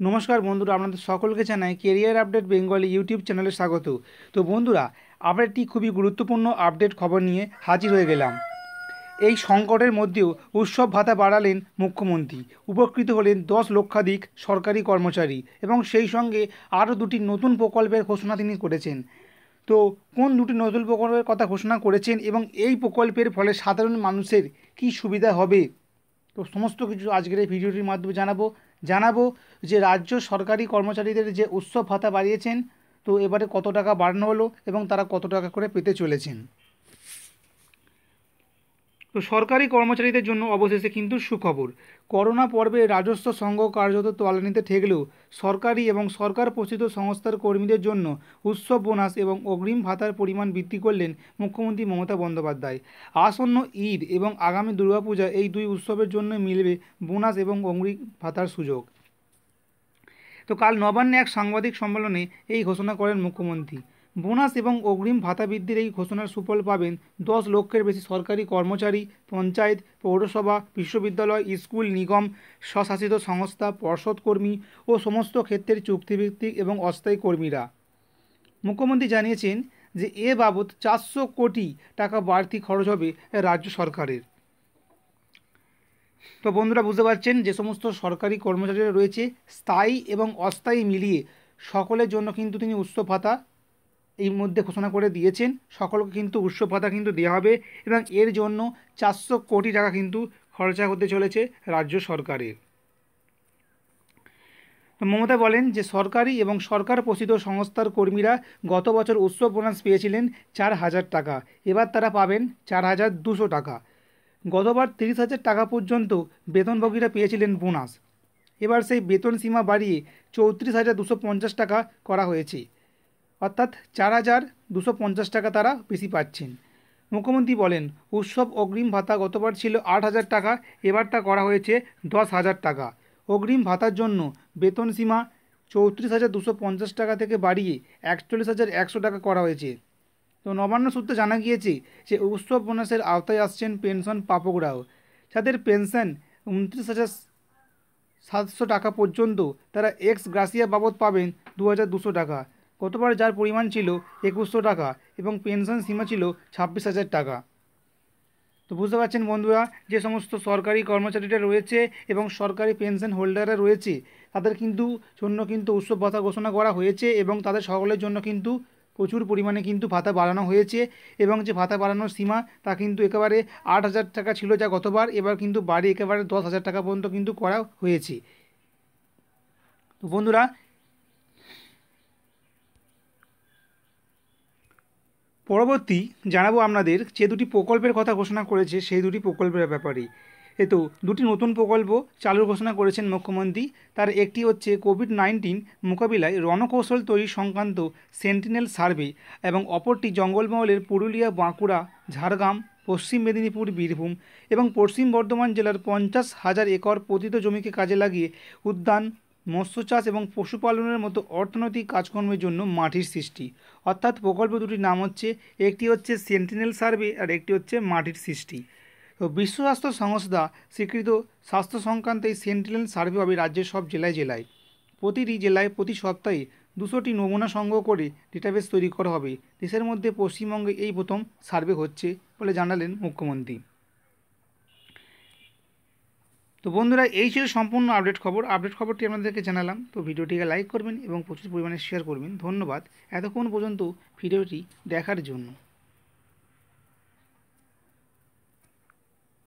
নমস্কার বন্ধুরা, আপনাদের সকলকে জানাই কেরিয়ার আপডেট বেঙ্গলি ইউটিউব চ্যানেলে স্বাগত। তো বন্ধুরা আমরা একটি খুবই গুরুত্বপূর্ণ আপডেট খবর নিয়ে হাজির হয়ে গেলাম। এই সংকটের মধ্যেও উৎসব ভাতা বাড়ালেন মুখ্যমন্ত্রী, উপকৃত হলেন দশ লক্ষাধিক সরকারি কর্মচারী এবং সেই সঙ্গে আরও দুটি নতুন প্রকল্পের ঘোষণা তিনি করেছেন। তো কোন দুটি নতুন প্রকল্পের কথা ঘোষণা করেছেন এবং এই প্রকল্পের ফলে সাধারণ মানুষের কী সুবিধা হবে? তো সমস্ত কিছু আজকের এই ভিডিওটির মাধ্যমে জানাব। জানাব যে রাজ্য সরকারি কর্মচারীদের যে উৎসব ভাতা বাড়িয়েছেন, তো এবারে কত টাকা বাড়ানো হলো এবং তারা কত টাকা করে পেতে চলেছেন? তো সরকারি কর্মচারীদের জন্য অবশেষে কিন্তু সুখবর। করোনা পর্বে রাজস্ব সংঘ কার্যত তলানিতে ঠেকলেও সরকারি এবং সরকার পোষিত সংস্থার কর্মীদের জন্য উৎসব বোনাস এবং অগ্রিম ভাতার পরিমাণ বৃদ্ধি করলেন মুখ্যমন্ত্রী মমতা বন্দ্যোপাধ্যায়। আসন্ন ঈদ এবং আগামী দুর্গাপূজা এই দুই উৎসবের জন্য মিলবে বোনাস এবং অগ্রিম ভাতার সুযোগ। তো কাল নবান্নে এক সাংবাদিক সম্মেলনে এই ঘোষণা করেন মুখ্যমন্ত্রী। বোনাস এবং অগ্রিম ভাতা বৃদ্ধির এই ঘোষণার সুফল পাবেন দশ লক্ষের বেশি সরকারি কর্মচারী, পঞ্চায়েত, পৌরসভা, বিশ্ববিদ্যালয়, স্কুল, নিগম, স্বশাসিত সংস্থা, পর্ষদ কর্মী ও সমস্ত ক্ষেত্রের চুক্তিভিত্তিক এবং অস্থায়ী কর্মীরা। মুখ্যমন্ত্রী জানিয়েছেন যে এ বাবদ চারশো কোটি টাকা বাড়তি খরচ হবে রাজ্য সরকারের। তো বন্ধুরা, বুঝতে পারছেন যে সমস্ত সরকারি কর্মচারীরা রয়েছে স্থায়ী এবং অস্থায়ী মিলিয়ে। সকলের জন্য কিন্তু তিনি উৎসব ভাতা এই মধ্যে ঘোষণা করে দিয়েছেন। সকলকে কিন্তু উৎসব ভাতা কিন্তু দেওয়া হবে এবং এর জন্য চারশো কোটি টাকা কিন্তু খরচা হতে চলেছে রাজ্য সরকারের। মমতা বলেন যে সরকারি এবং সরকার পোষিত সংস্থার কর্মীরা গত বছর উৎসব বোনাস পেয়েছিলেন চার হাজার টাকা। এবার তারা পাবেন চার হাজার দুশো টাকা। গতবার তিরিশ হাজার টাকা পর্যন্ত বেতনভোগীরা পেয়েছিলেন বোনাস। এবার সেই বেতন সীমা বাড়িয়ে চৌত্রিশ হাজার দুশো পঞ্চাশ টাকা করা হয়েছে। অর্থাৎ চার হাজার দুশো পঞ্চাশ টাকা তারা বেশি পাচ্ছেন। মুখ্যমন্ত্রী বলেন, উৎসব অগ্রিম ভাতা গতবার ছিল আট হাজার টাকা এবার তা করা হয়েছে দশ হাজার টাকা। অগ্রিম ভাতার জন্য বেতন সীমা চৌত্রিশ হাজার দুশো পঞ্চাশ টাকা থেকে বাড়িয়ে একচল্লিশ হাজার একশো টাকা করা হয়েছে। তো নবান্ন সূত্রে জানা গিয়েছে যে, উৎসব বোনাসের আওতায় আসছেন পেনশন পাপকরাও। যাদের পেনশন উনত্রিশ হাজার সাতশো টাকা পর্যন্ত, তারা এক্স গ্রাসিয়া বাবদ পাবেন দু হাজার দুশো টাকা। গতবার যার পরিমাণ ছিল একুশশো টাকা এবং পেনশন সীমা ছিল ছাব্বিশ হাজার টাকা। তো বুঝতে পারছেন বন্ধুরা, যে সমস্ত সরকারি কর্মচারীরা রয়েছে এবং সরকারি পেনশন হোল্ডাররা রয়েছে, তাদের কিন্তু জন্য কিন্তু উৎসব ভাতা ঘোষণা করা হয়েছে এবং তাদের সকলের জন্য কিন্তু প্রচুর পরিমাণে কিন্তু ভাতা বাড়ানো হয়েছে এবং যে ভাতা বাড়ানোর সীমা তা কিন্তু একেবারে আট হাজার টাকা ছিল যা গতবার, এবার কিন্তু বাড়ি একেবারে দশ হাজার টাকা পর্যন্ত কিন্তু করা হয়েছে। তো বন্ধুরা পরবর্তী জানাব আপনাদের যে দুটি প্রকল্পের কথা ঘোষণা করেছে, সেই দুটি প্রকল্পের ব্যাপারে। এ তো দুটি নতুন প্রকল্প চালুর ঘোষণা করেছেন মুখ্যমন্ত্রী। তার একটি হচ্ছে কোভিড নাইন্টিন মোকাবিলায় রণকৌশল তৈরি সংক্রান্ত সেন্টিনেল সার্ভে এবং অপরটি জঙ্গলমহলের পুরুলিয়া, বাঁকুড়া, ঝাড়গ্রাম, পশ্চিম মেদিনীপুর, বীরভূম এবং পশ্চিম বর্ধমান জেলার পঞ্চাশ হাজার একর পতিত জমিকে কাজে লাগিয়ে উদ্যান মৎস্য চাষ এবং পশুপালনের মতো অর্থনৈতিক কাজকর্মের জন্য মাটির সৃষ্টি। অর্থাৎ প্রকল্প দুটির নাম হচ্ছে, একটি হচ্ছে সেন্টিনেল সার্ভে আর একটি হচ্ছে মাটির সৃষ্টি। তো বিশ্ব স্বাস্থ্য সংস্থা স্বীকৃত স্বাস্থ্য সংক্রান্ত এই সেন্টিনেল সার্ভে হবে রাজ্যের সব জেলায় জেলায়। প্রতিটি জেলায় প্রতি সপ্তাহে দুশোটি নমুনা সংগ্রহ করে ডেটাবেস তৈরি করা হবে। দেশের মধ্যে পশ্চিমবঙ্গে এই প্রথম সার্ভে হচ্ছে বলে জানালেন মুখ্যমন্ত্রী। তো বন্ধুরা, এই ছিল সম্পূর্ণ আপডেট খবর। আপডেট খবরটি আপনাদেরকে জানালাম। তো ভিডিওটিকে লাইক করবেন এবং প্রচুর পরিমাণে শেয়ার করবেন। ধন্যবাদ। এতক্ষণ পর্যন্ত ভিডিওটি দেখার জন্য।